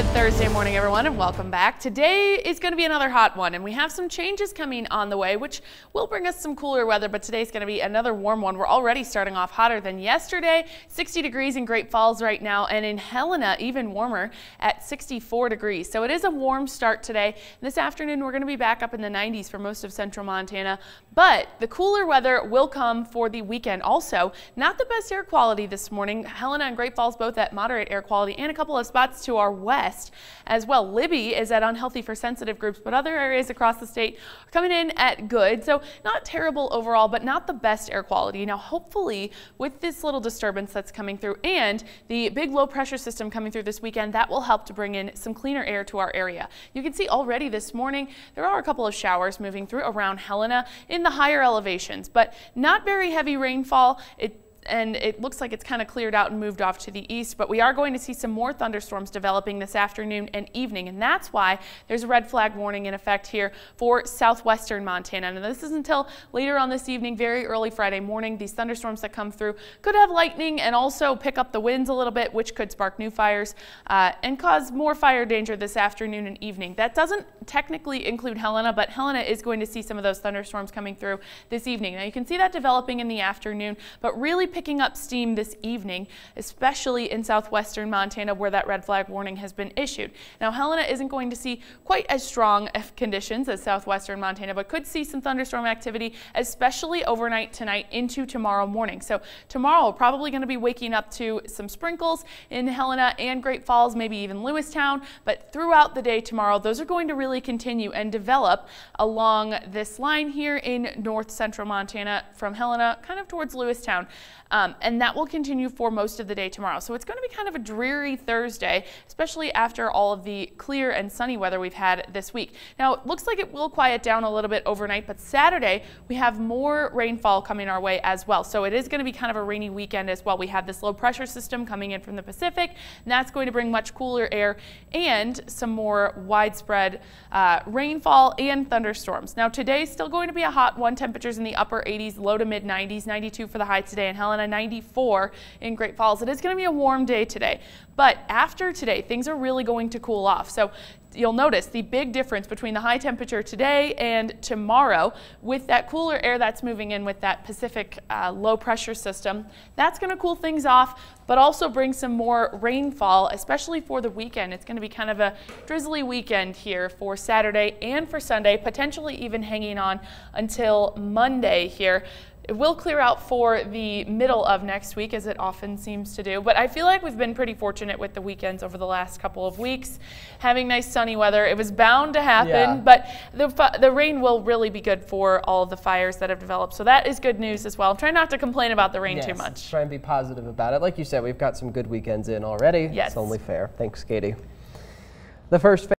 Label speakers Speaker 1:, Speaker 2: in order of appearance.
Speaker 1: Good Thursday morning, everyone, and welcome back. Today is going to be another hot one, and we have some changes coming on the way, which will bring us some cooler weather, but today's going to be another warm one. We're already starting off hotter than yesterday, 60 degrees in Great Falls right now, and in Helena, even warmer at 64 degrees. So it is a warm start today. This afternoon, we're going to be back up in the 90s for most of central Montana, but the cooler weather will come for the weekend. Also, not the best air quality this morning. Helena and Great Falls both at moderate air quality, and a couple of spots to our west as well. Libby is at unhealthy for sensitive groups, but other areas across the state are coming in at good. So not terrible overall, but not the best air quality. Now, hopefully with this little disturbance that's coming through and the big low pressure system coming through this weekend, that will help to bring in some cleaner air to our area. You can see already this morning, there are a couple of showers moving through around Helena in the higher elevations, but not very heavy rainfall. It and it looks like it's kind of cleared out and moved off to the east, but we are going to see some more thunderstorms developing this afternoon and evening, and that's why there's a red flag warning in effect here for southwestern Montana. And this is until later on this evening, very early Friday morning. These thunderstorms that come through could have lightning and also pick up the winds a little bit, which could spark new fires uh, and cause more fire danger this afternoon and evening. That doesn't technically include Helena, but Helena is going to see some of those thunderstorms coming through this evening. Now you can see that developing in the afternoon, but really picking up steam this evening, especially in southwestern Montana where that red flag warning has been issued. Now, Helena isn't going to see quite as strong conditions as southwestern Montana, but could see some thunderstorm activity, especially overnight tonight into tomorrow morning. So tomorrow, probably going to be waking up to some sprinkles in Helena and Great Falls, maybe even Lewistown, but throughout the day tomorrow, those are going to really continue and develop along this line here in north central Montana from Helena kind of towards Lewistown. Um, and that will continue for most of the day tomorrow. So it's going to be kind of a dreary Thursday, especially after all of the clear and sunny weather we've had this week. Now, it looks like it will quiet down a little bit overnight, but Saturday we have more rainfall coming our way as well. So it is going to be kind of a rainy weekend as well. We have this low pressure system coming in from the Pacific, and that's going to bring much cooler air and some more widespread uh, rainfall and thunderstorms. Now, today's still going to be a hot one. Temperatures in the upper 80s, low to mid 90s, 92 for the high today in Helena, 94 in Great Falls. It is going to be a warm day today, but after today, things are really going to cool off. So you'll notice the big difference between the high temperature today and tomorrow with that cooler air that's moving in with that Pacific uh, low pressure system. That's going to cool things off, but also bring some more rainfall, especially for the weekend. It's going to be kind of a drizzly weekend here for Saturday and for Sunday, potentially even hanging on until Monday here. It will clear out for the middle of next week, as it often seems to do. But I feel like we've been pretty fortunate with the weekends over the last couple of weeks, having nice sunny weather. It was bound to happen, yeah. but the, the rain will really be good for all of the fires that have developed. So that is good news as well. Trying not to complain about the rain
Speaker 2: yes,
Speaker 1: too much.
Speaker 2: Try and be positive about it. Like you said, we've got some good weekends in already.
Speaker 1: Yes.
Speaker 2: It's only fair. Thanks, Katie. The first